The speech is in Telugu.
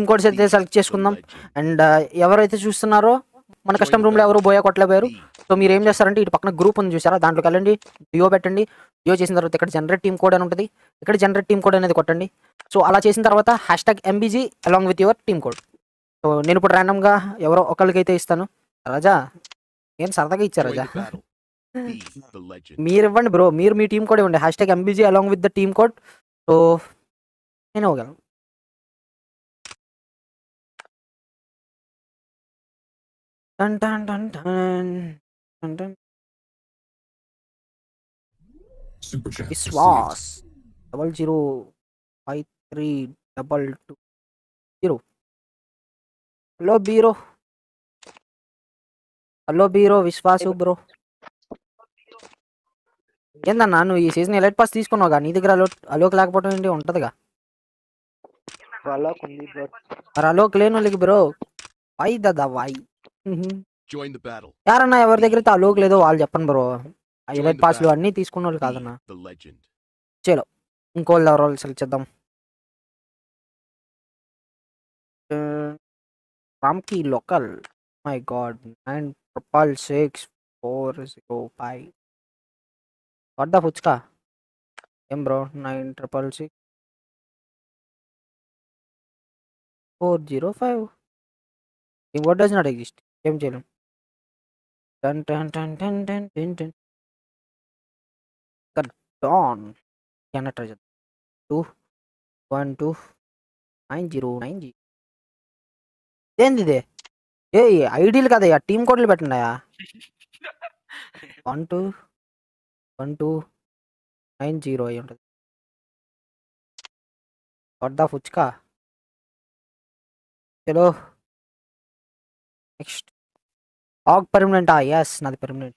టీమ్ కోడ్స్ అయితే సెలెక్ట్ చేసుకుందాం. అండ్ uh, ఎవరైతే చూస్తున్నారో మన కస్టమ్ రూమ్లో ఎవరు బోయా కొట్టలేపోయారు సో మీరు ఏం చేస్తారంటే ఇటు పక్కన గ్రూప్ ఉంది చూసారా? దాంట్లోకి వెళ్ళండి డియో పెట్టండి. డియో చేసిన తర్వాత ఇక్కడ జనరేట్ టీమ్ కోడ్ అని ఉంటుంది. ఇక్కడ జనరేట్ టీమ్ కోడ్ అనేది కొట్టండి. సో అలా చేసిన తర్వాత hash tag MBG along with your team code so నేను ఇప్పుడు ర్యాండమ్గా ఎవరో ఒకరికైతే ఇస్తాను. రాజా ఏం సరదాగా ఇచ్చారు రాజా? మీరు ఇవ్వండి బ్రో మీరు మీ టీం కోడ్ ఇవ్వండి. Hashtag MBG along with the team code so నేను ఇవ్వగలను. టన్ టన్ టన్ టన్ టన్ టన్. Super chat. Vishwas double zero five three double two zero hello బీరో hello బీరో విశ్వాసు బ్రో ఏందన్నా నువ్వు ఈ సీజన్ ఎలైట్ పాస్ తీసుకున్నావుగా? నీ దగ్గర అలో అలోక్ లేకపోవడం ఏంటి ఉంటుందిగా? అలోక్ లేని వాళ్ళకి బ్రో వై దదా వై. Join the battle. యారన్నా ఎవరి దగ్గర అయితే అలోక్ లేదో వాళ్ళు చెప్పండి bro Join elite the పాస్లు battle. అన్నీ తీసుకున్న వాళ్ళు కాదన్నా Be the legend. ఇంకోళ్ళు ఎవరో సెలెక్ట్ చేద్దాం రామ్కి local my god nine triple six four zero five what the ఫుచ్కా ఏం bro nine triple six four zero five ఈ వర్డ్ డస్ నాట్ ఎగ్జిస్ట్ ఏం చేయలేం. టన్ టన్ టన్ టన్ టన్ టన్ టన్ డాన్. అన్న ట్రై చేద్దాం. Two. One two. Nine zero nine G. ఏంది ఇదే? ఏ ఐడీలు కదా టీమ్ కోడ్లు పెట్టినాయా one two. One two. Nine zero అయి ఉంటుంది. వడ్డా ఫుచ్కా చలో. నెక్స్ట్ ఆగ్ పర్మనెంట్ ఎస్ నాది పర్మనెంట్